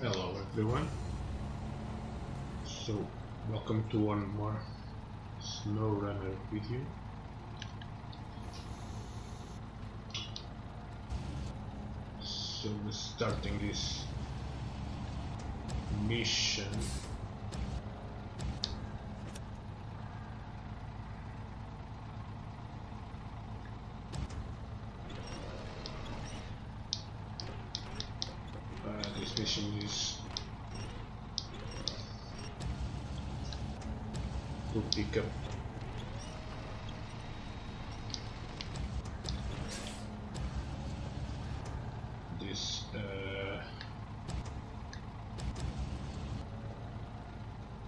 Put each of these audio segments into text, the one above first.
Hello everyone. So, welcome to one more SnowRunner video. So we're starting this mission. Uh, this mission is to pick up this uh,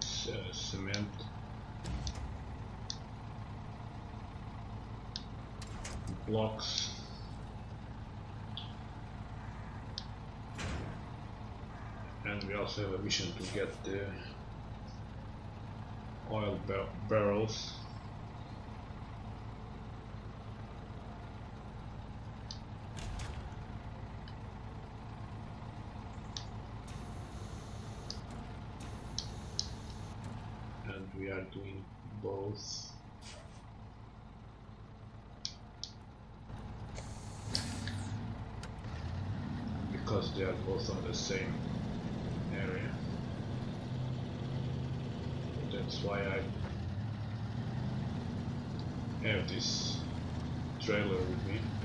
c- uh, cement blocks and we also have a mission to get the oil bar- barrels. And we are doing both. Because they are both on the same area that's why I have this trailer with me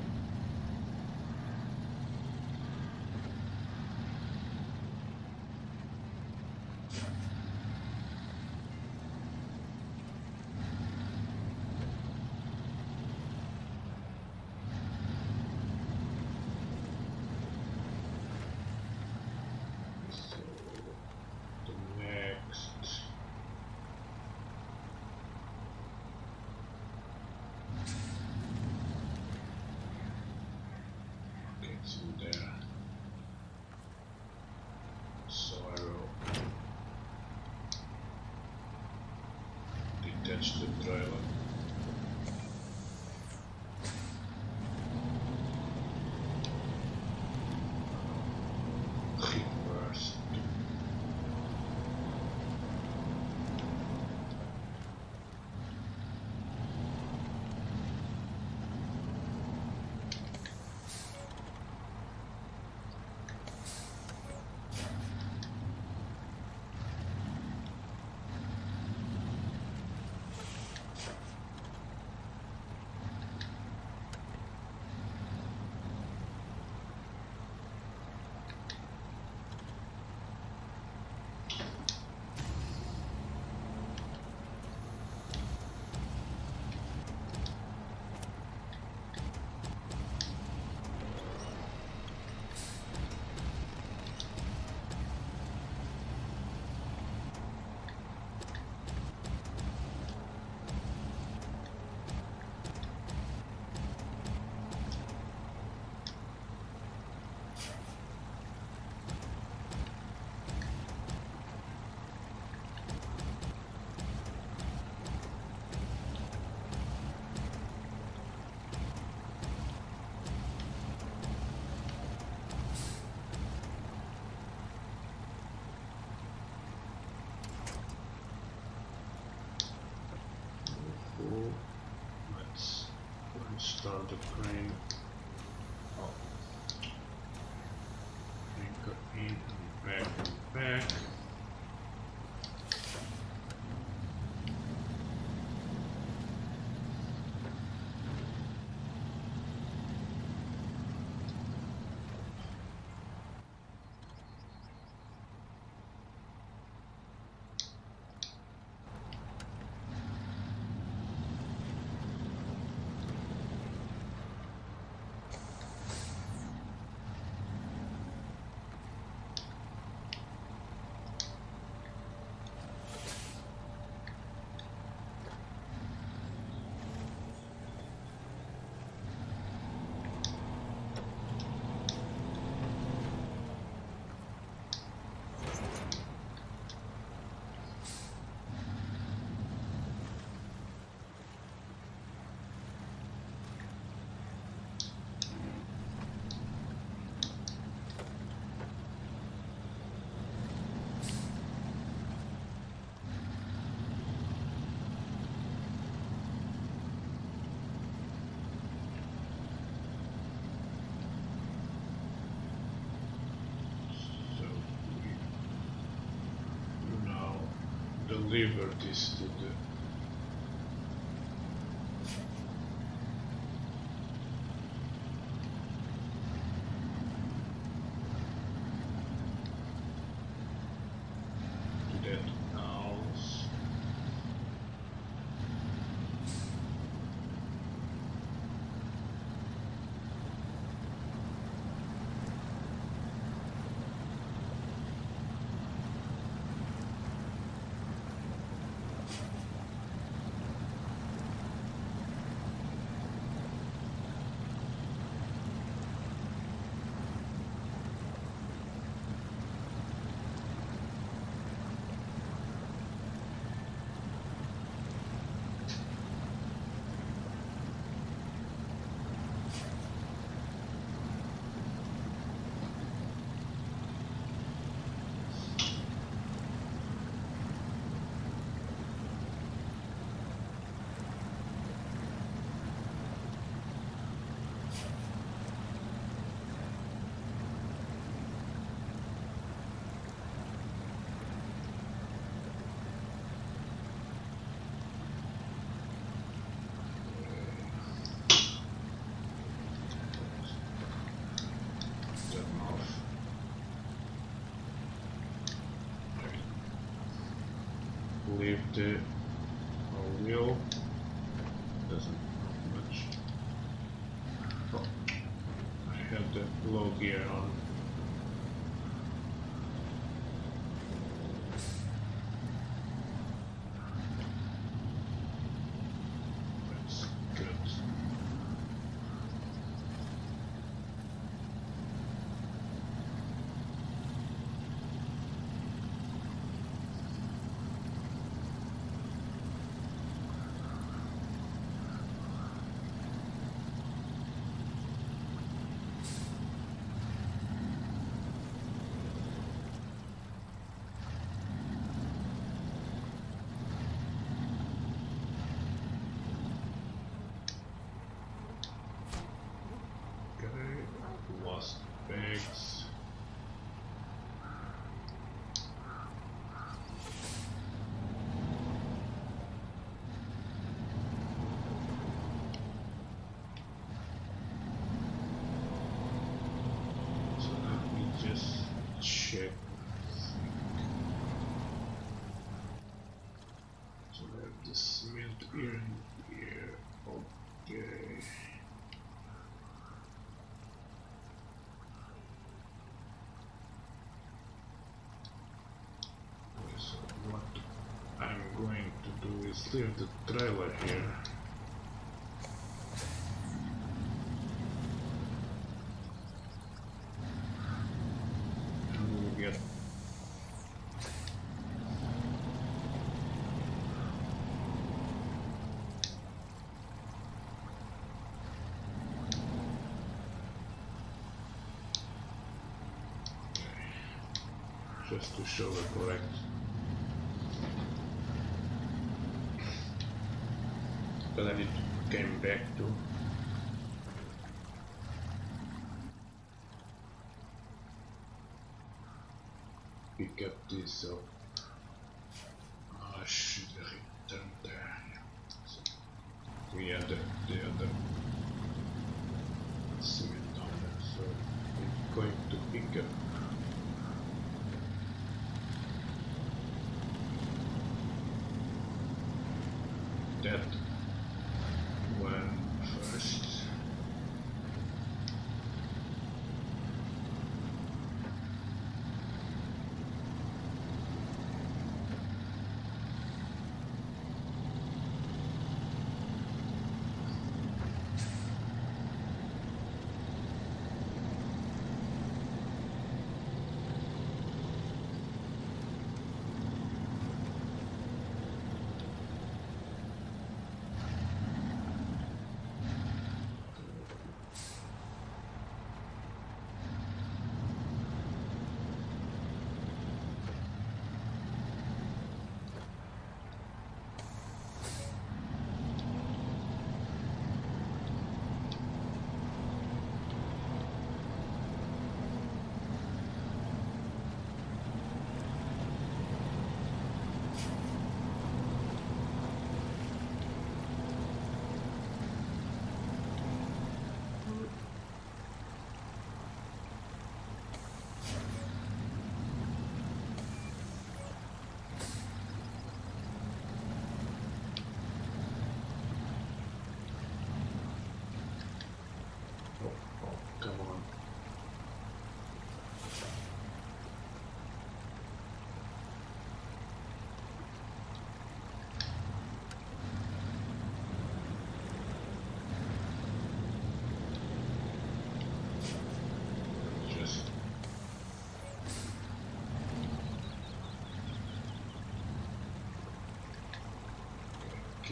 start the crane. Deliver this to the to that house. Turn off. Leave the wheel. Doesn't have much. Oh, I have the low gear on. That's good. Okay, lost bags. So let me just check. So I have the cement here and here. Okay. Okay, so what I'm going is leave the trailer here. Just to show the correct but then it came back to pick up this so I should return there. So we had the, the other cement down there so it's going to pick up. That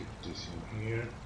keep this in here.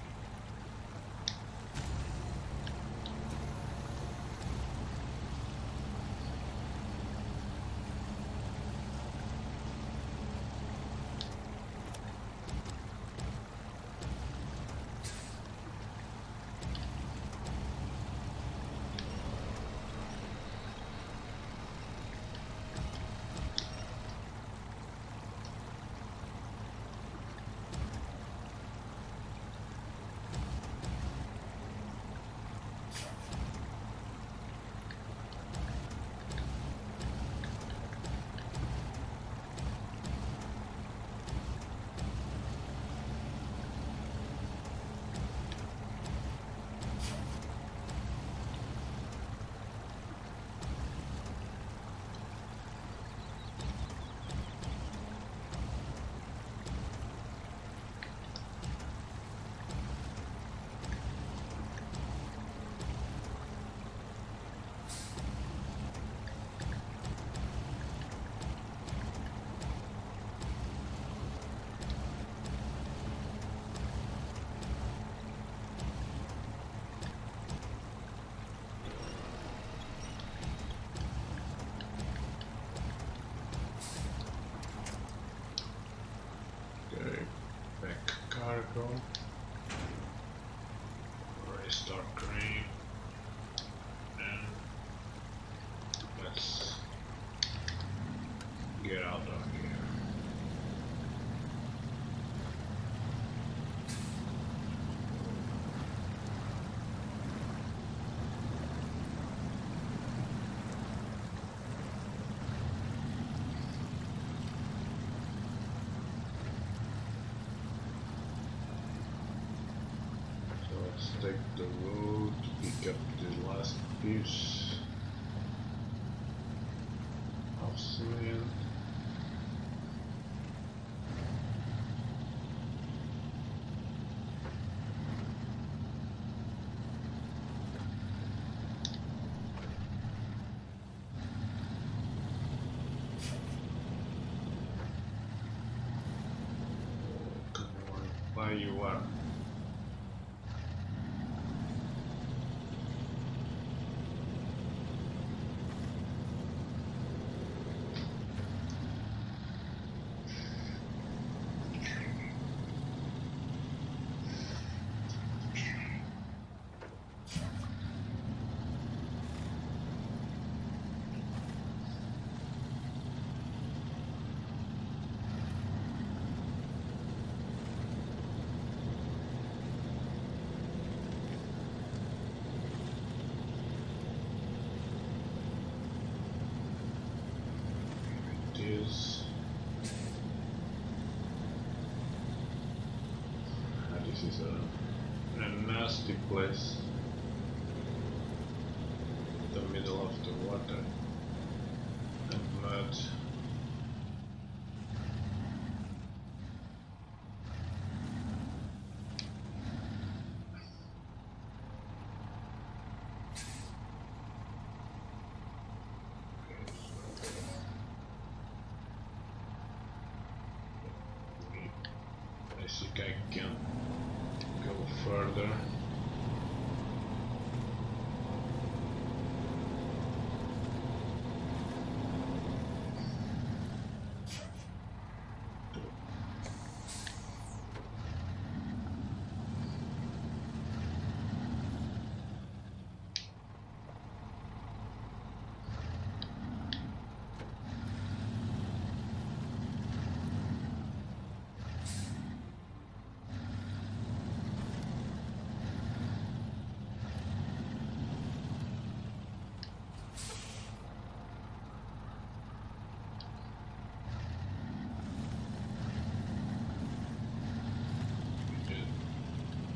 Take the road to pick up the last piece of cement. Come on, why you are? It is. This is a, a nasty place. In the middle of the water and mud. Think I can go further.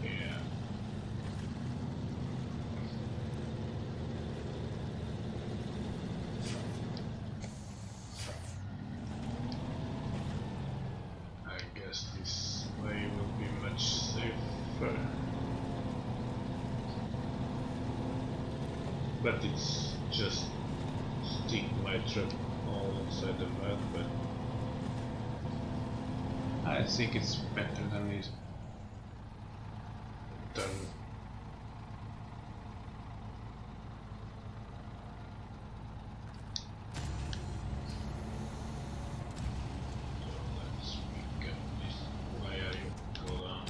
Yeah. I guess this way will be much safer. But it's just stick my truck all inside the mud, but I think it's better than this. Then let's pick up this. Why are you go down?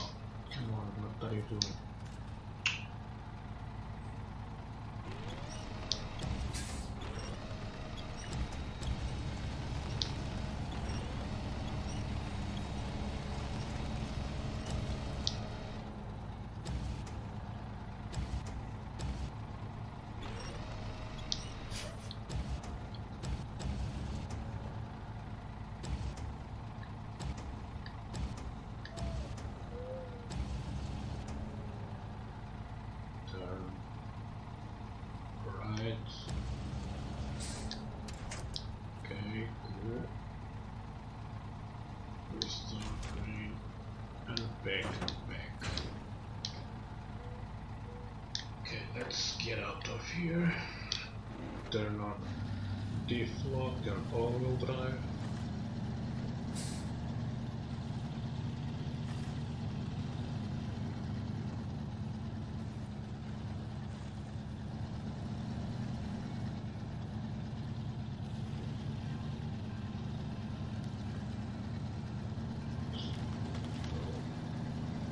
Oh, come what are you doing? turn right. Okay, cool. Restart green Okay, let's get out of here. Turn on and all-wheel drive.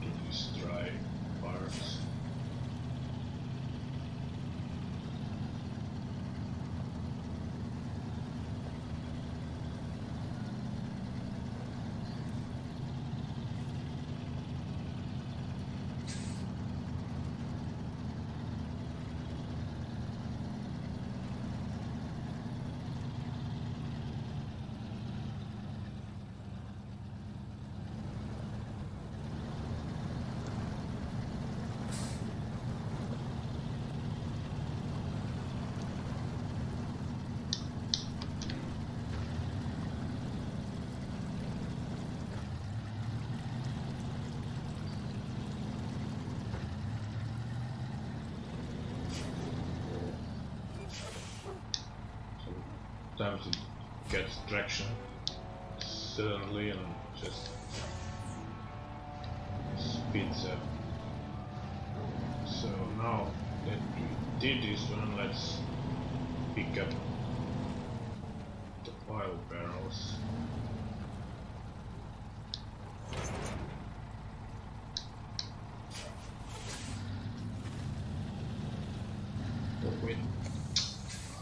to these dry parts. Sometimes it gets traction suddenly and just speeds up. So now that we did this one, let's pick up the oil barrels. Wait,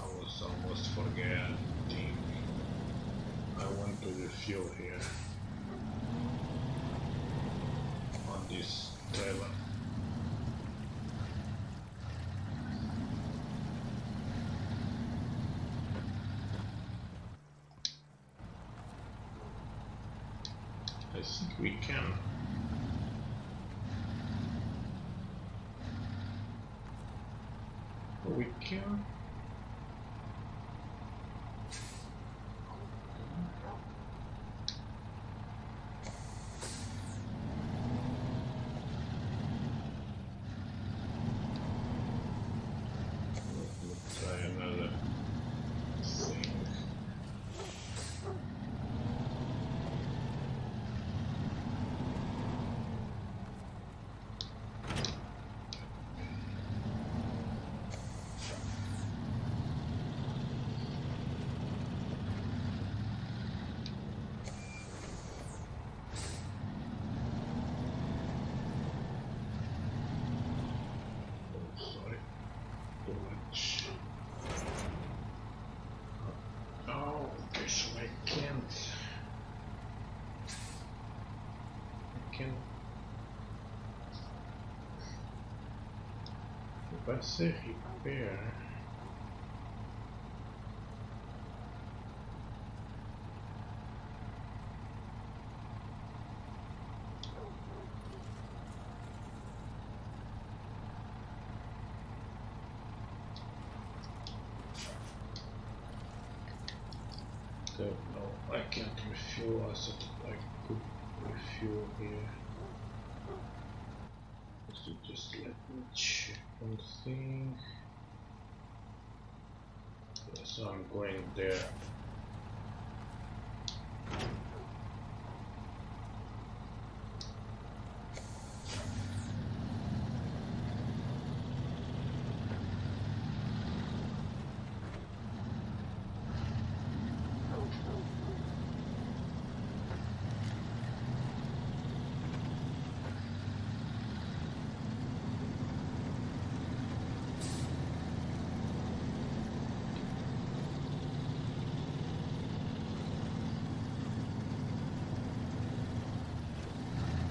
I was almost forgetting. I refuel here on this trailer. I think we can. We can. Let's try another thing. Oh, sorry. Too much. Oh, okay, so I can't. I can. If I say repair. So no, I can't refuel. I thought I could refuel here. So just let me check one thing. So I'm going there.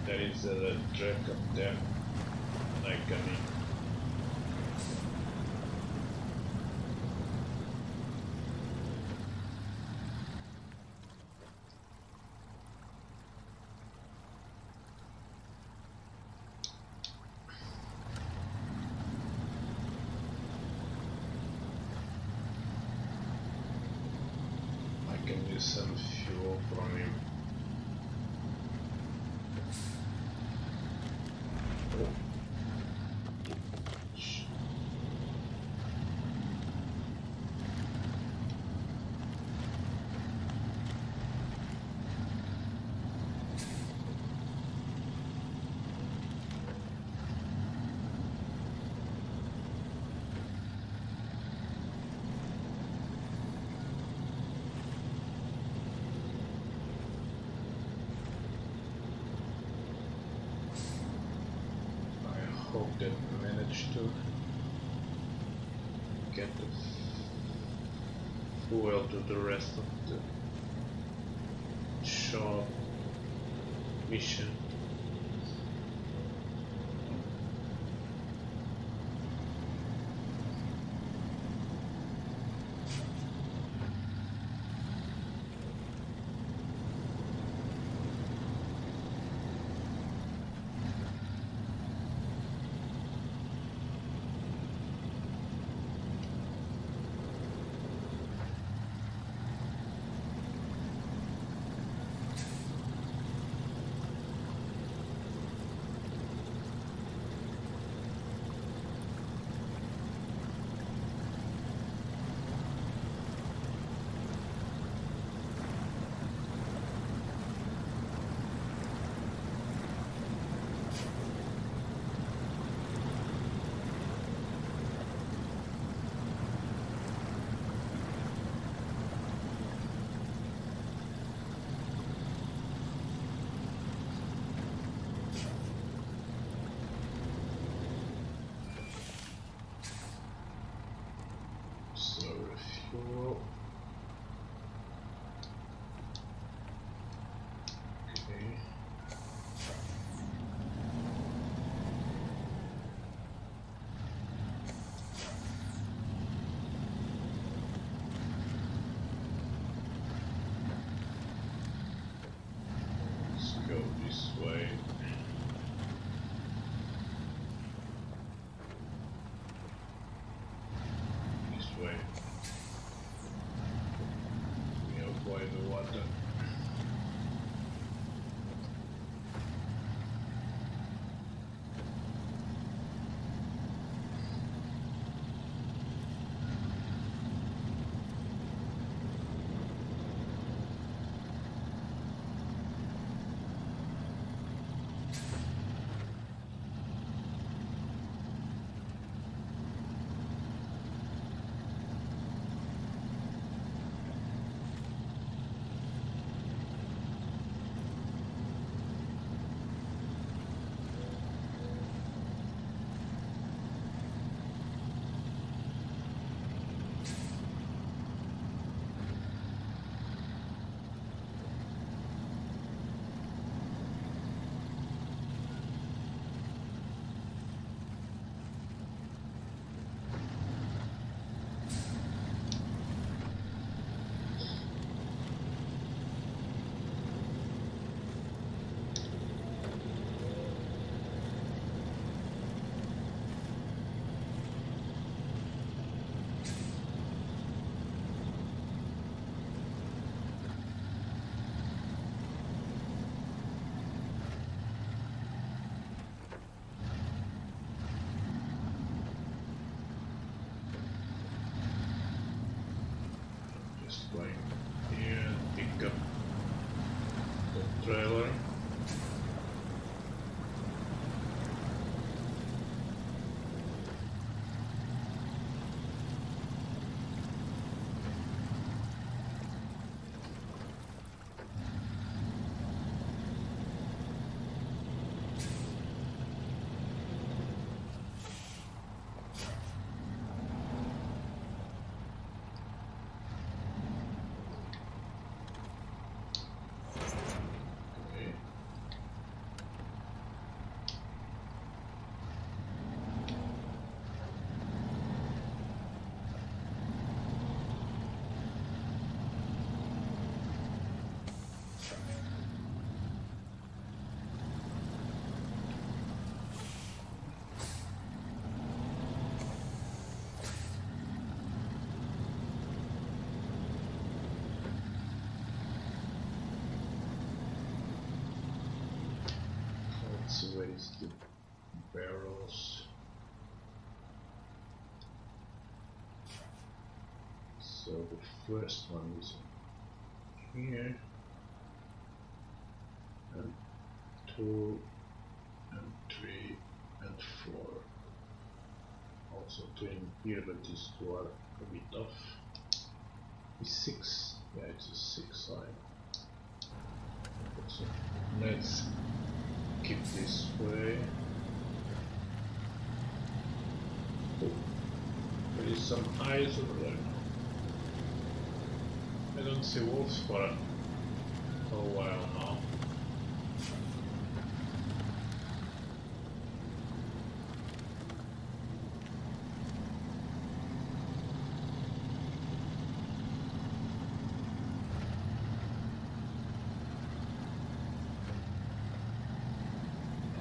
There is a track up there, like I mean. I can use some fuel from him. Oh. Sh- Hope they manage to get the fuel to the rest of the short mission. So refuel. Going here and pick up the trailer. Okay. Let's raise the barrels. So the first one is here, and two, and three, and four. Also two in here, but these two are a bit off. Is six? Yeah, it's a six line. So let's keep this way. There is some eyes over there. I don't see wolves for a, for a while now.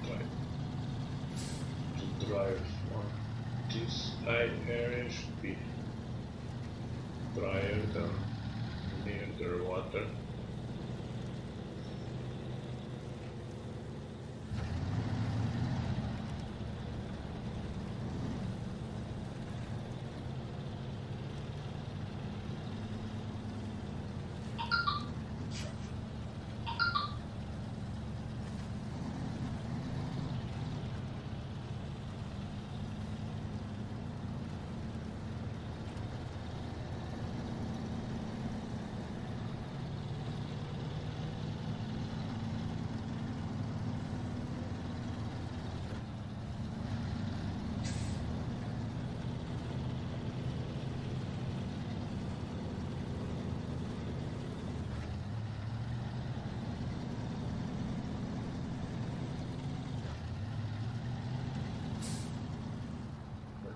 try to drive on this eye area should be drier than near the water.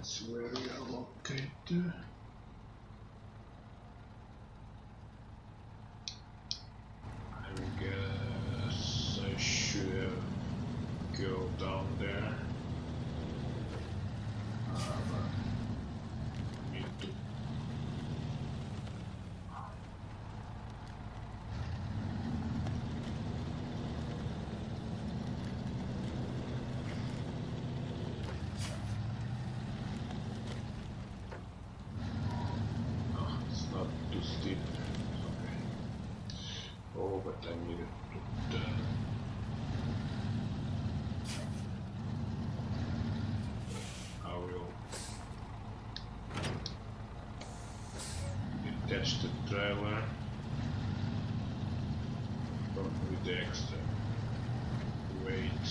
Let's see where we are located. I guess I should go down there. Um, need to Oh, it's not too steep. Okay. Oh, but Uh, I will detach the trailer. With the extra weight.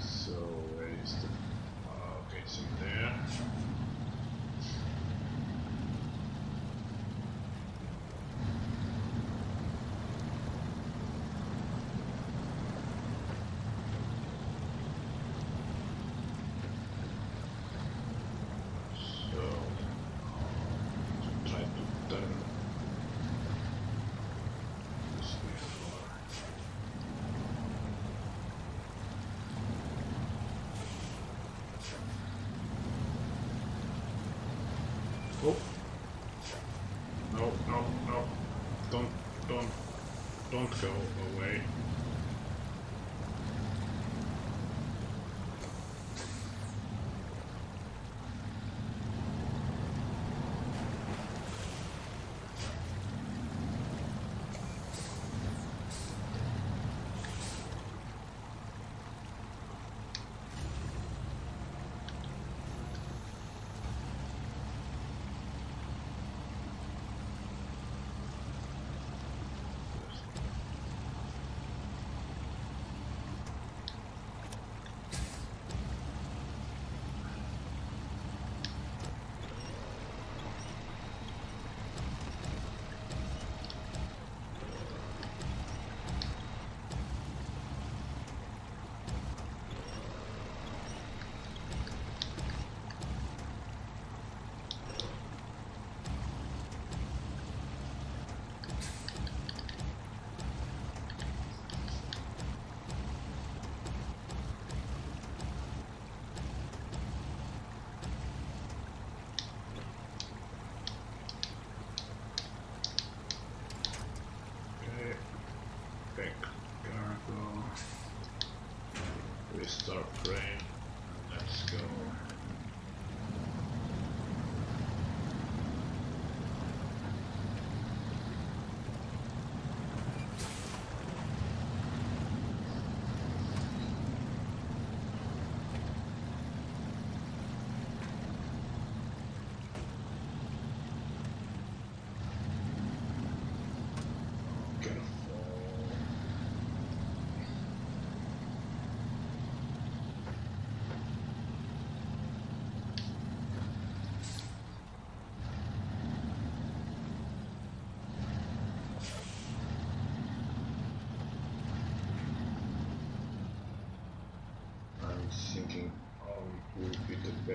So where is the? ah, okay, it's in there. So try to turn this way for. Oh. No, no, no. Don't, don't, start praying.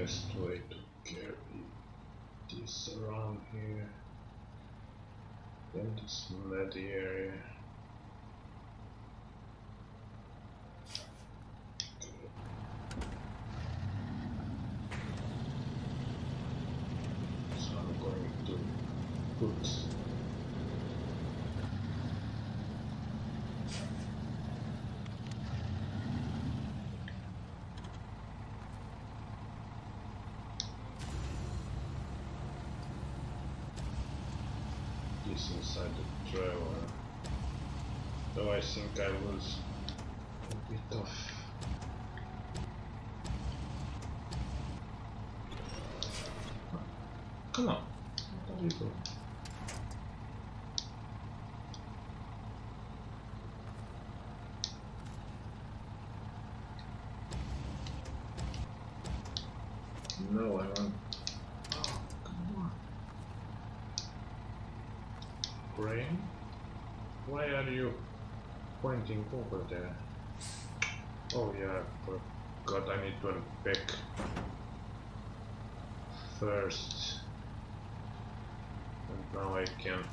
Best way to carry this around here. Then this muddy area. So I'm going to put inside the trailer. Though I think I was a bit off. Come on, what are you doing? No, I want. Oh, come on. Brain? Why are you over there? Oh yeah, I forgot I need to unpack first. And now I can...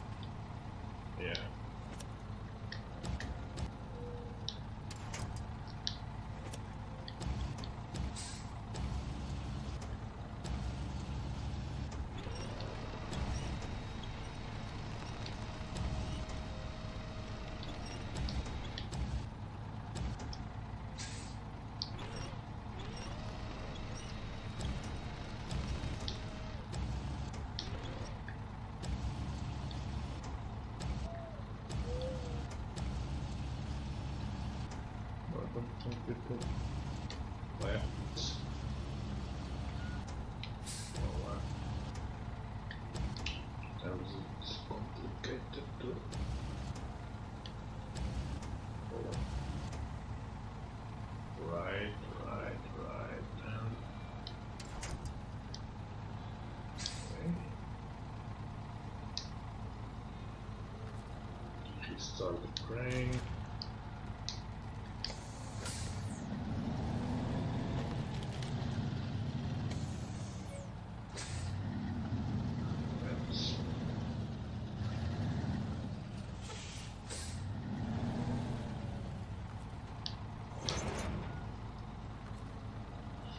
Yeah. Welcome to people. Left. Oh, uh, that was it's complicated to. Oh. Right, right, right. and- Okay. Restart the crane. That's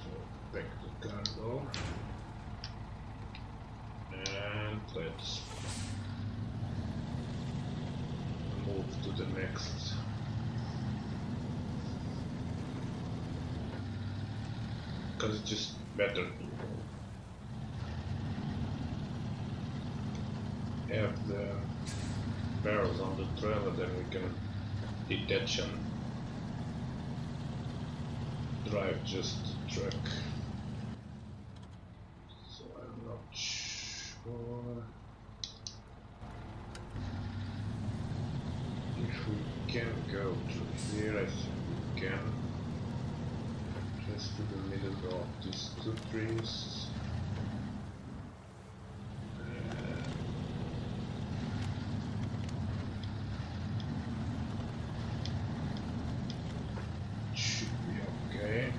so back to cargo. And let's move to the next. Because it's just better have the barrels on the trailer, then we can detach and drive just the truck. So I'm not sure if we can go to here. I think we can. Just to the middle of these two trees. Uh, Should be okay.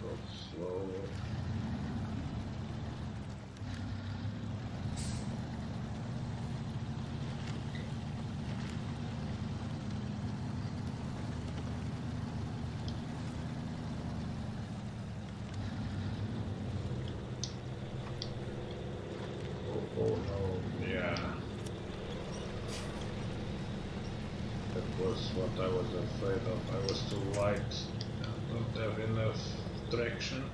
Go slow. Oh no, yeah. That was what I afraid of. I was too light and don't have enough traction.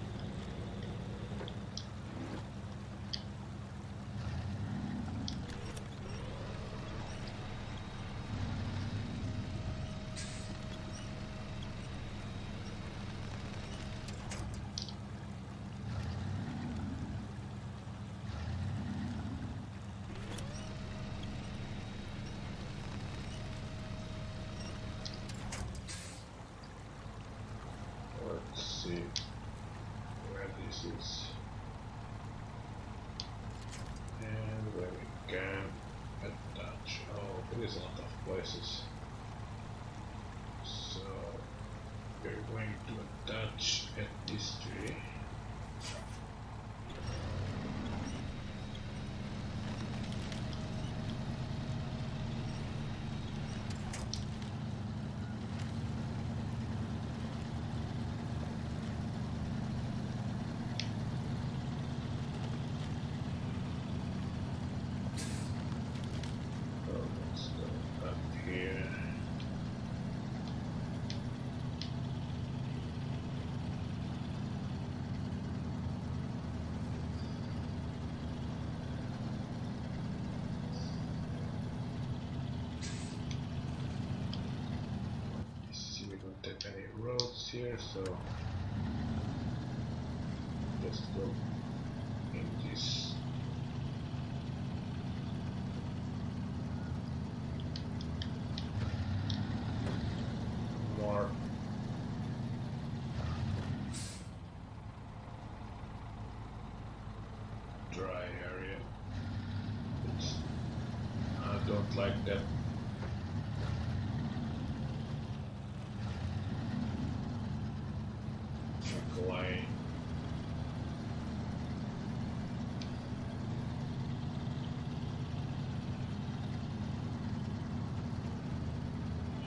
Texas. Any roads here, so let's go in this more dry area. It's, I don't like that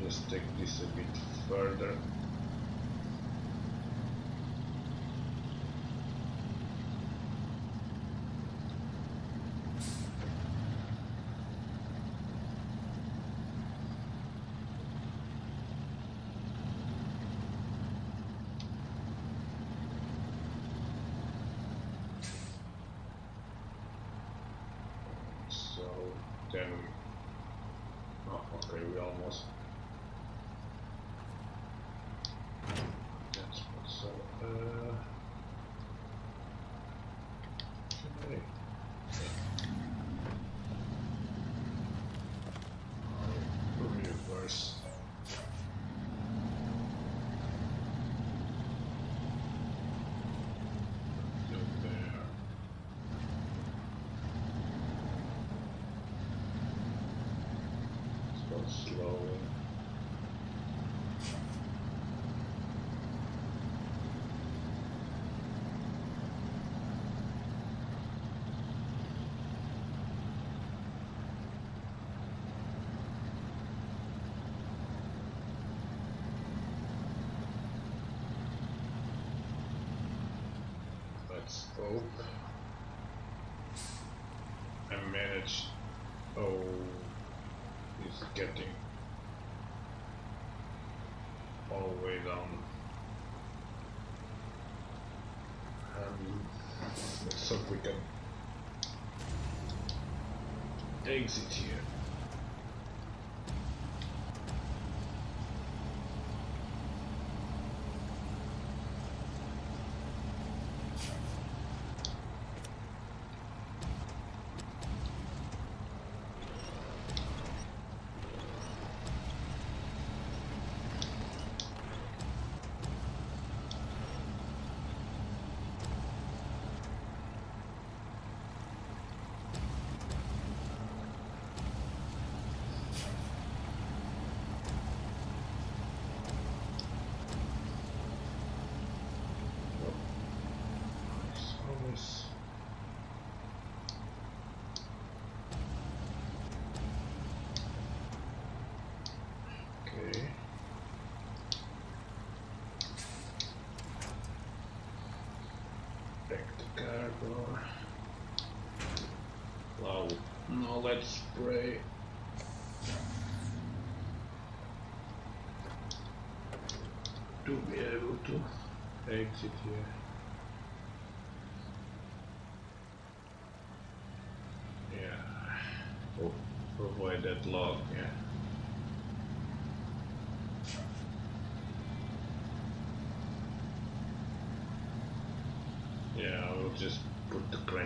just take this a bit further. So then oh, okay we almost Let's hope I managed. Oh getting all the way down. And let's hope we can exit here.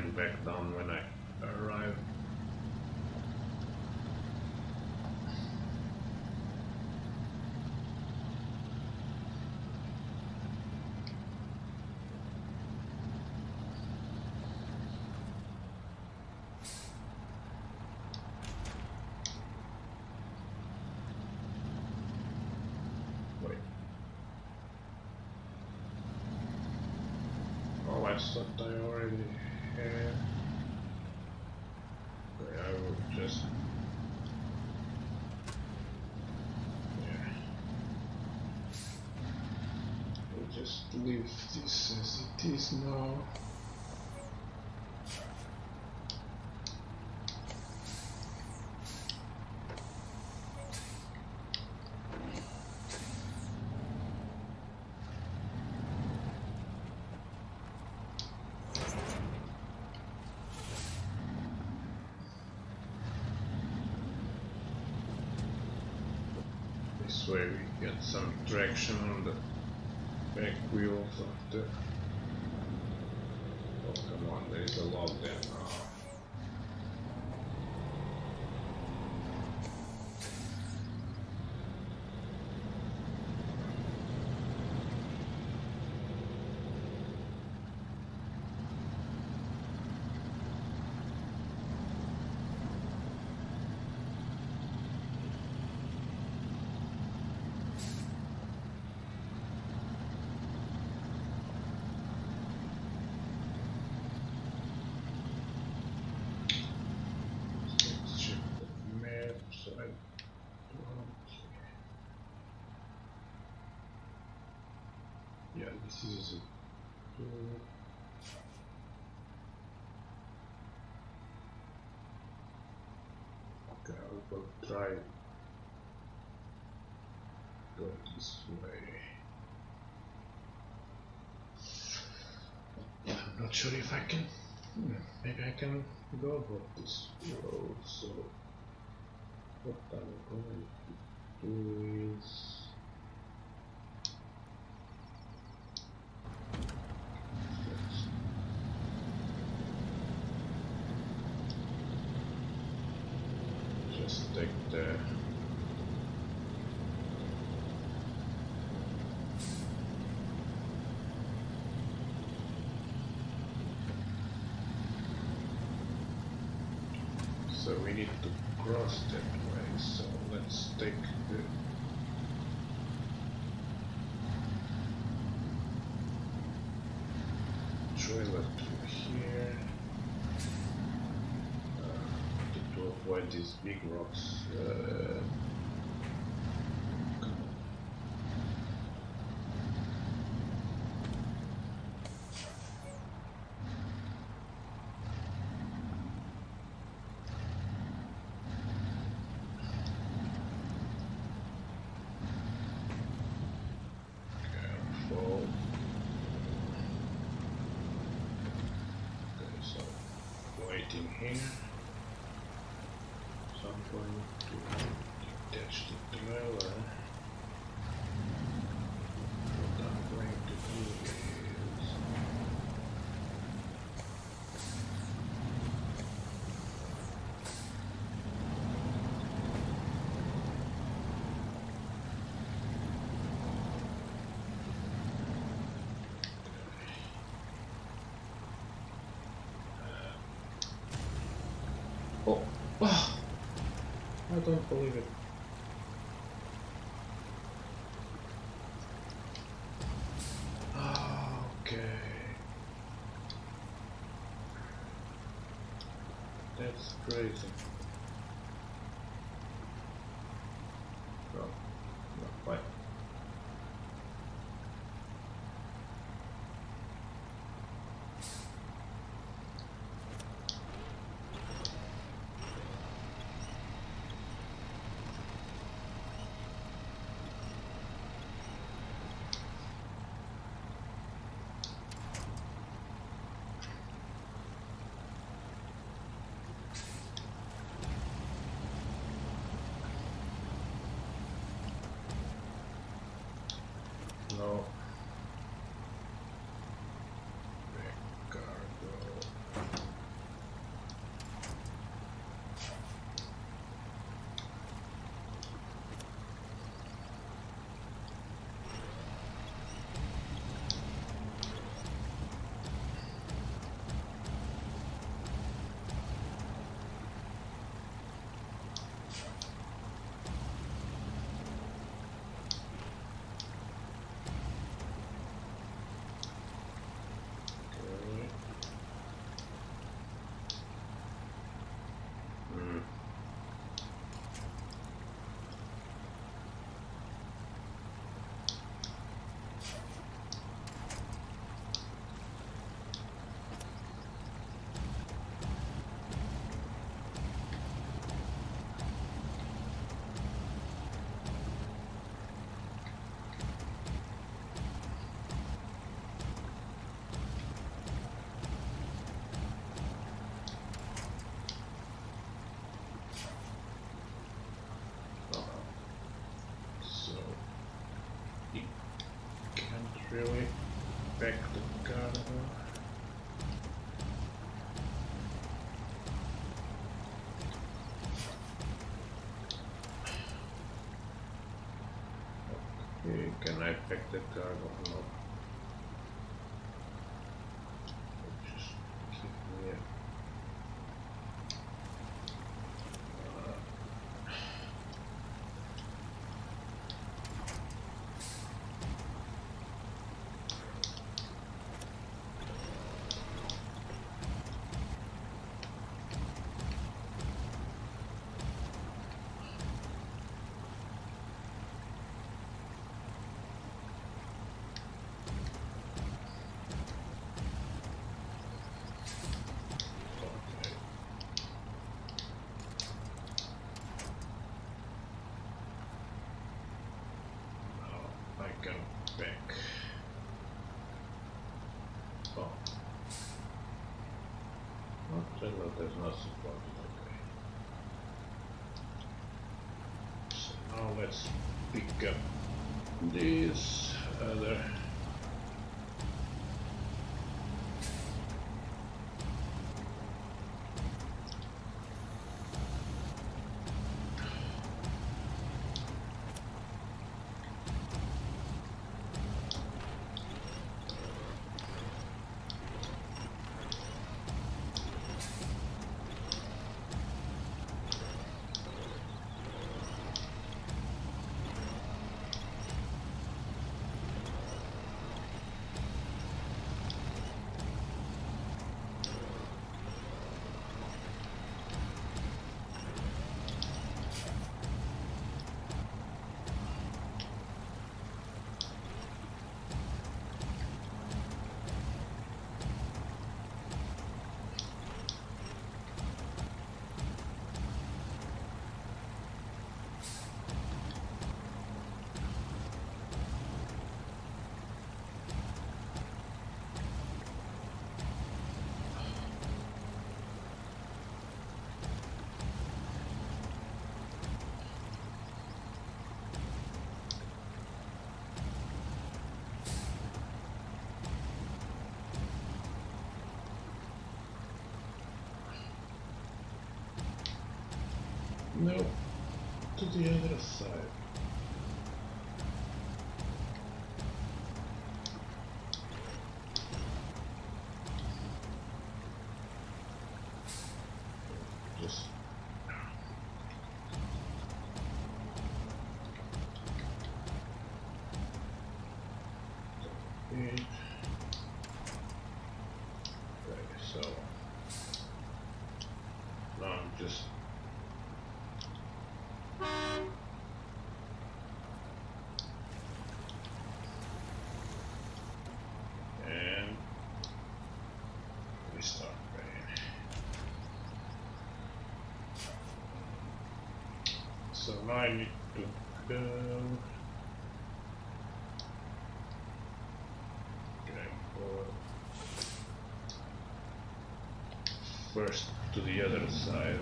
Put back down when I arrive. Oh, I already I will just. Yeah. We'll just leave this as it is now. This way we get some traction on the back wheels of the. Oh come on, there is a log there. Oh. Let's check the map so I don't. Yeah, this is a. Okay, I will try go this way. I'm not sure if I can. Hmm, maybe I can go over this road. So, what I'm going to do is. Let's Just take the So we need to cross that way. So let's take the trailer to here. Uh, to avoid these big rocks. Uh, Careful. Okay, so waiting here. So I'm going to detach the trailer. What I'm going to do is Oh, oh, I don't believe it. Okay. That's crazy. back to can I pack the cargo? Can back. Oh. Not trailer, there's not support. Okay. So now let's pick up this other. No, to the other side. Just eight. Okay, so now I'm just and we start playing. So now I need to go. First to the other side.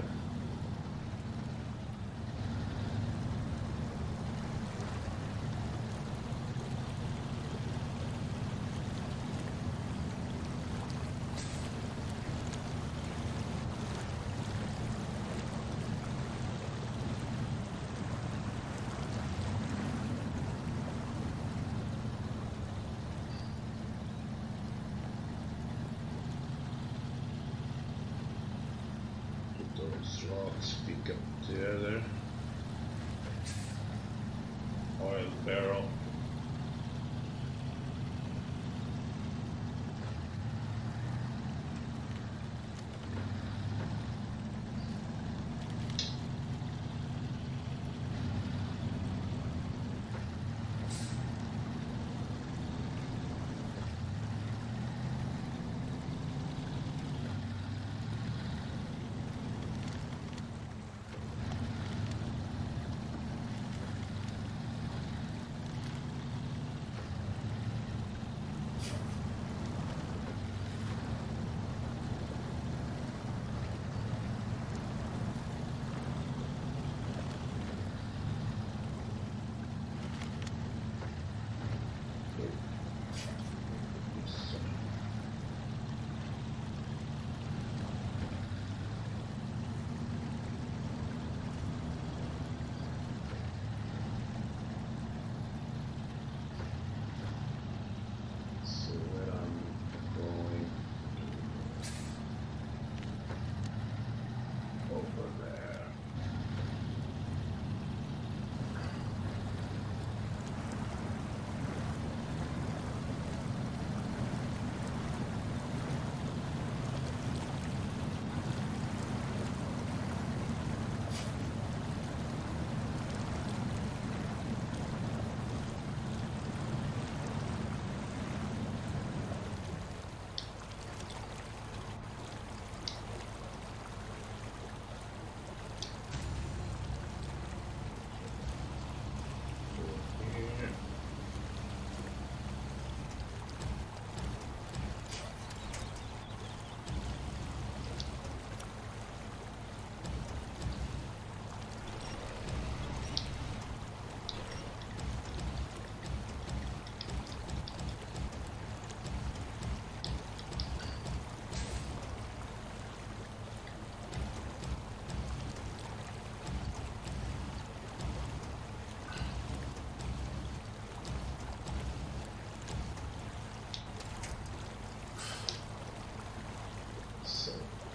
Those rocks, pick up the other oil barrel.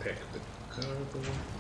pick the gurgle.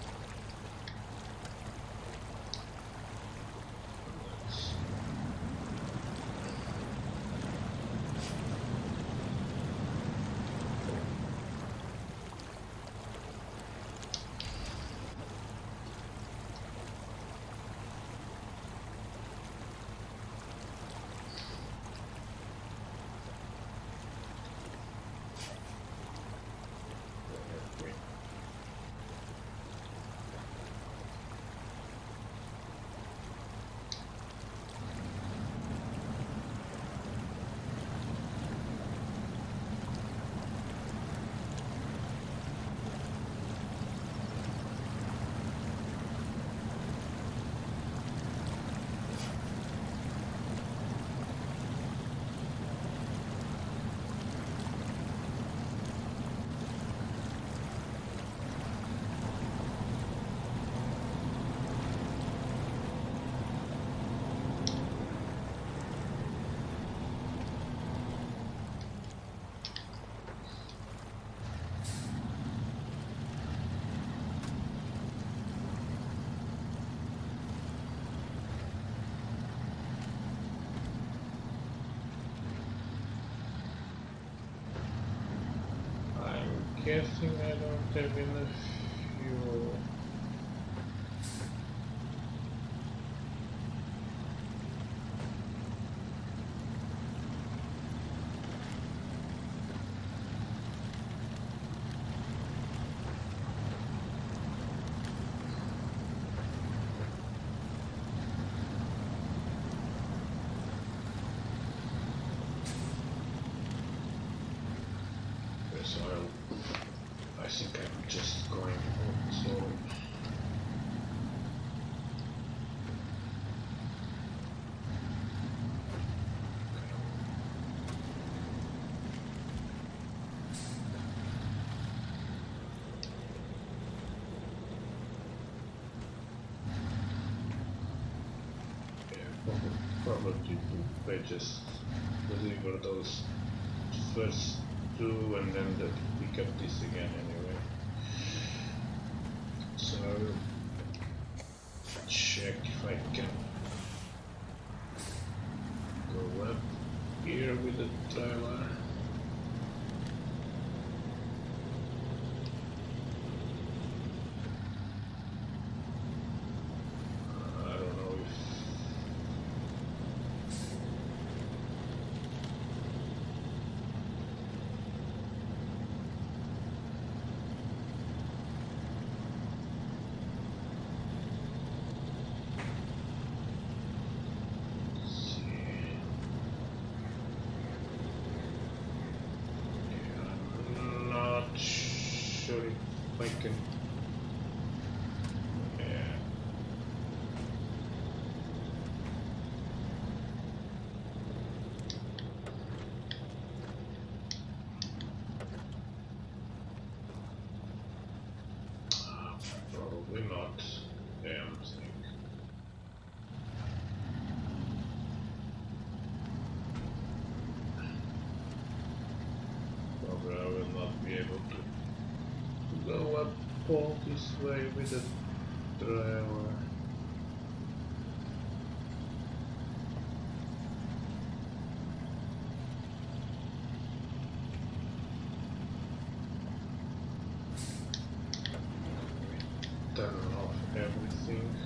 I don't have enough fuel. Okay, so I'll, I think I'm just going home, so yeah, probably, probably just deliver those first two and then the, pick up this again anyway. So check if I can go up here with the trailer. I don't know if I'm not sure if I can. Yeah. Probably not. Damn thing. Probably I will not be able to go up all this way with the driver. Turn off everything.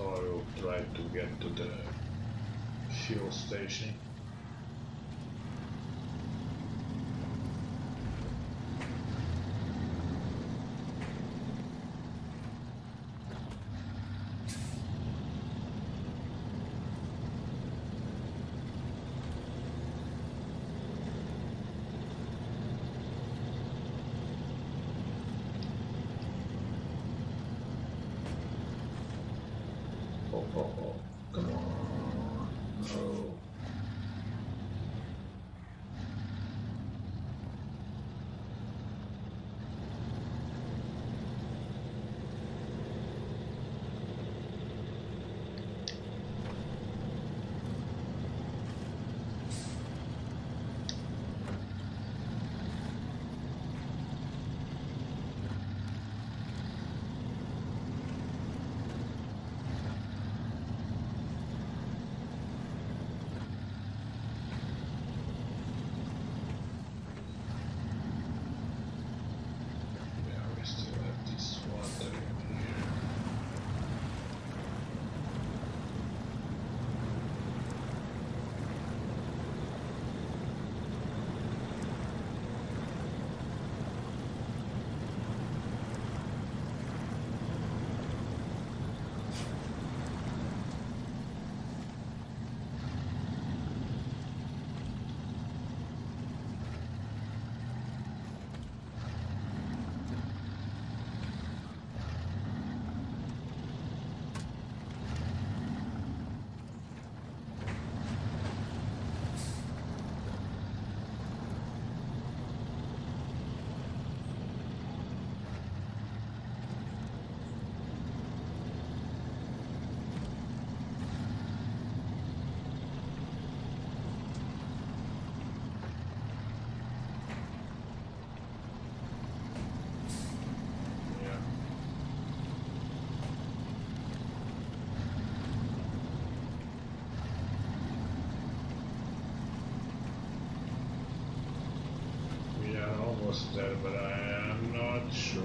I will try to get to the fuel station. But I am not sure.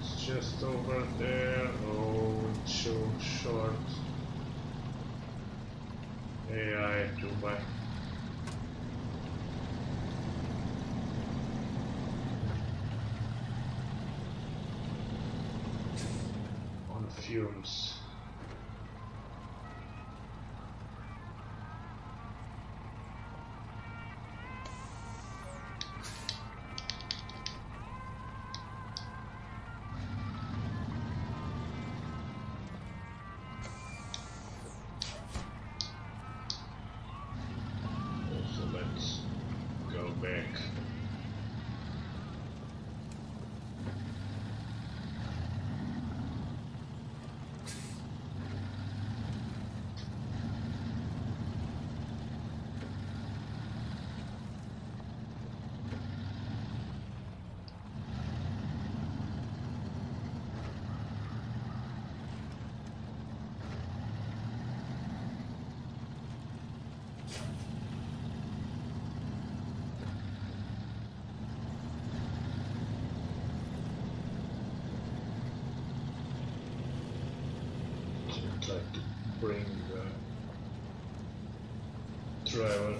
It's just over there. Oh, it's so short. Fumes. To bring uh, the driver.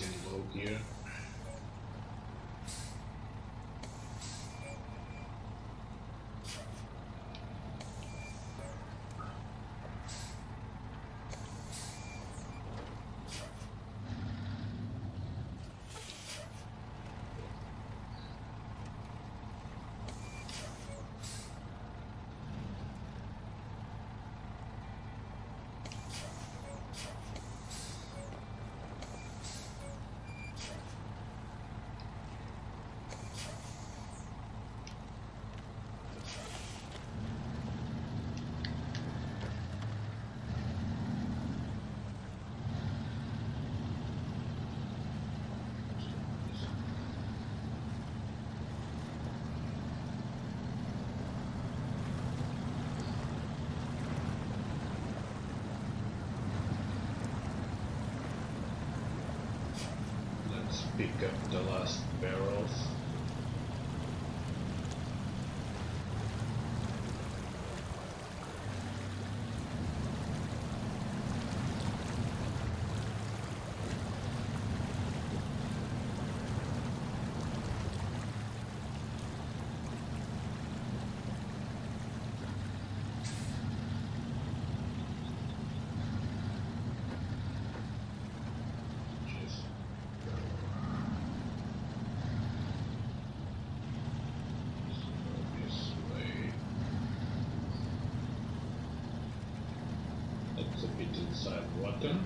In low gear. Up the last barrels. Just go this way. That's a bit inside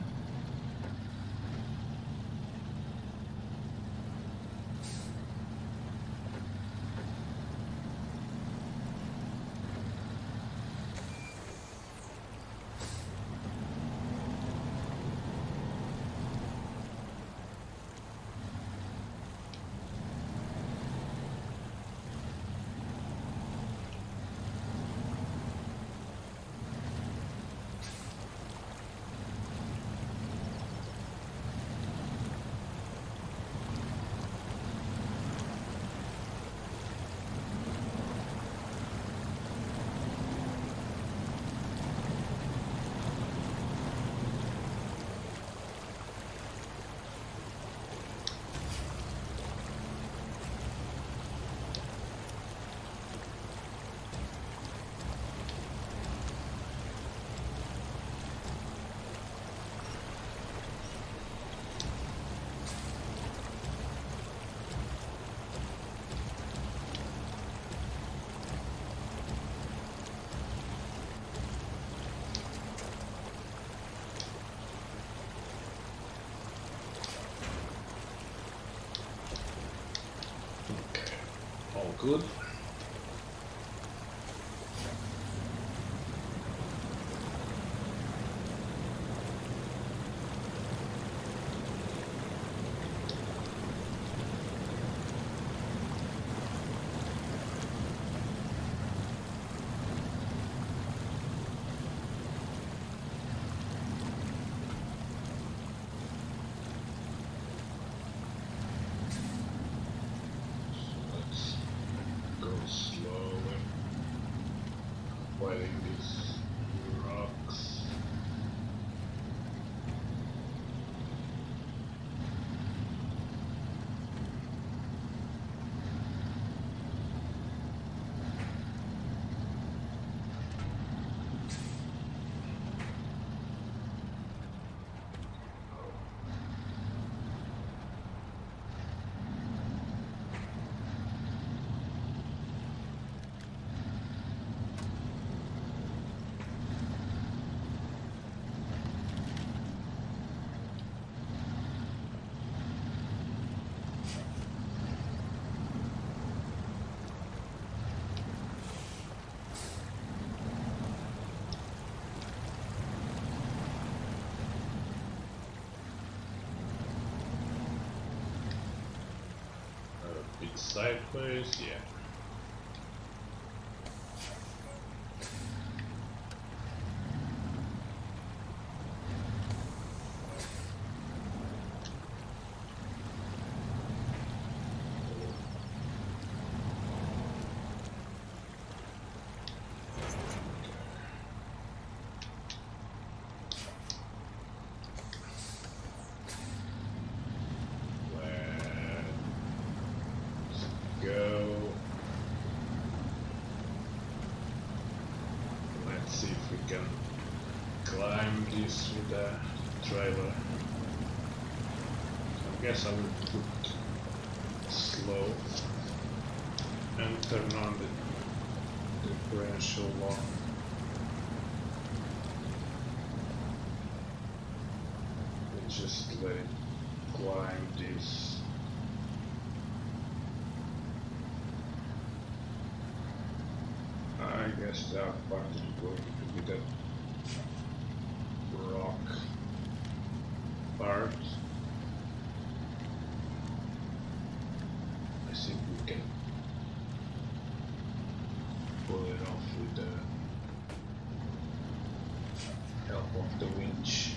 good. Let's go slowly. Avoiding these rocks. A bit sideways, yeah. Let's go. Let's see if we can climb this with the driver. I guess I will put slow and turn on the differential lock. And just let it climb this. I guess that part is going to be that rock part. I think we can pull it off with the help of the winch.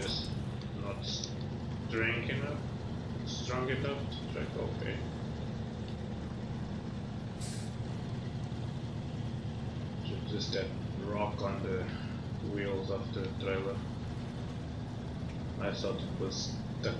just not strong enough, strong enough to track okay. Just that rock on the wheels of the trailer. I thought it was stuck.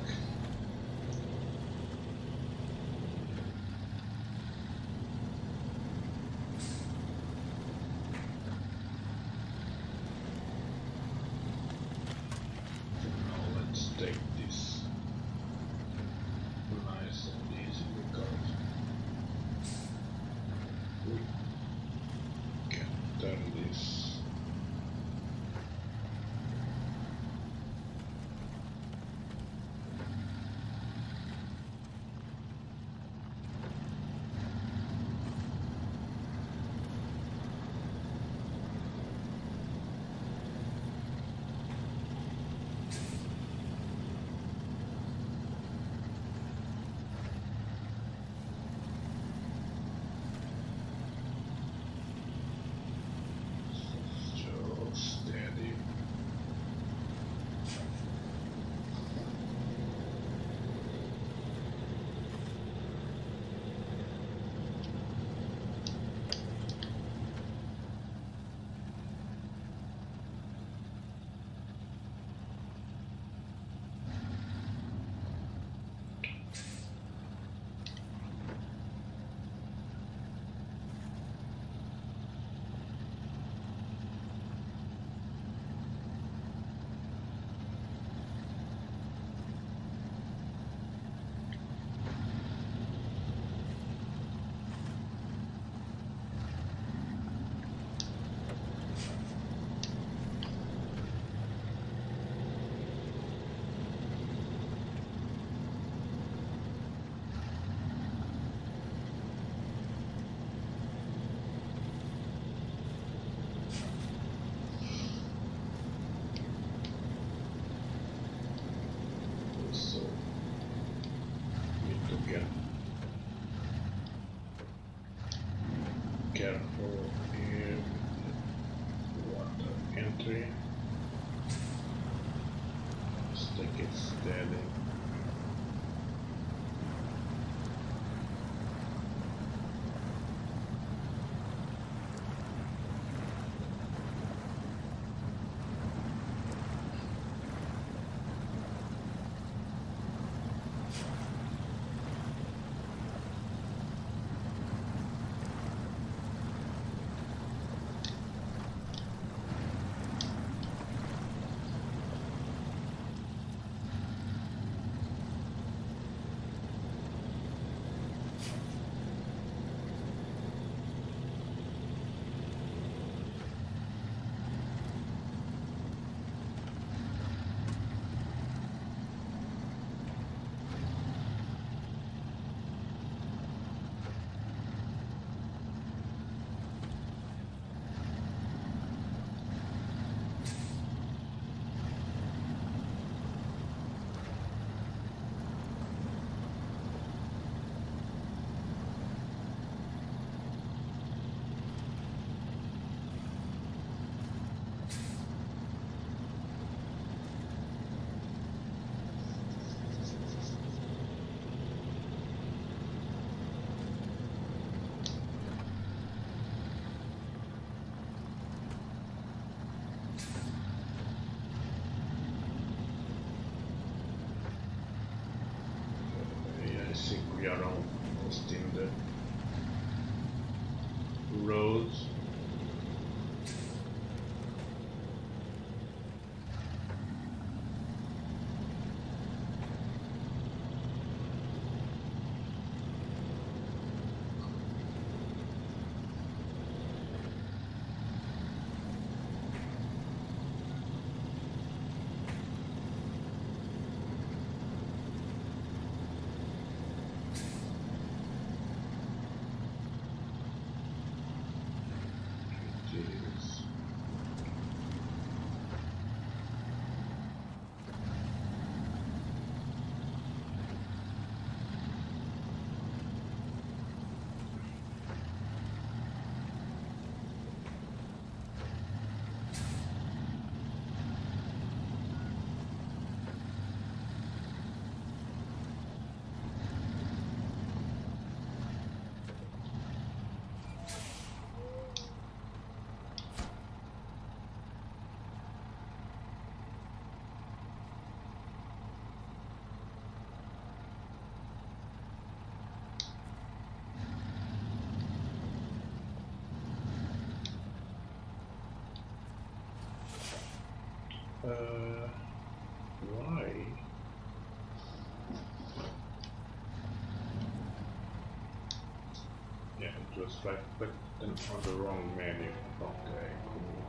Are almost Uh, why? Yeah, it was right but on the wrong menu. Okay, cool.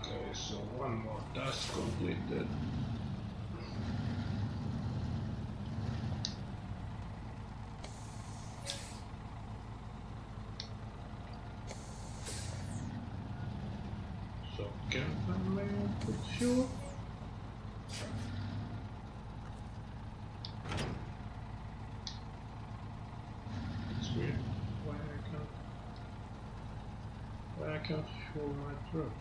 Okay, so one more task completed. I put fuel? It's weird. Why I can't why I can't fuel my truck?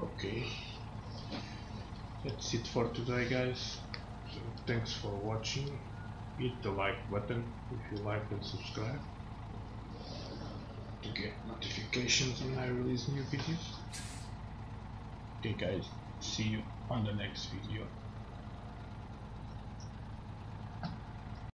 Okay. It for today guys. So thanks for watching. Hit the like button if you like and subscribe to get notifications when I release new videos. Okay guys, see you on the next video.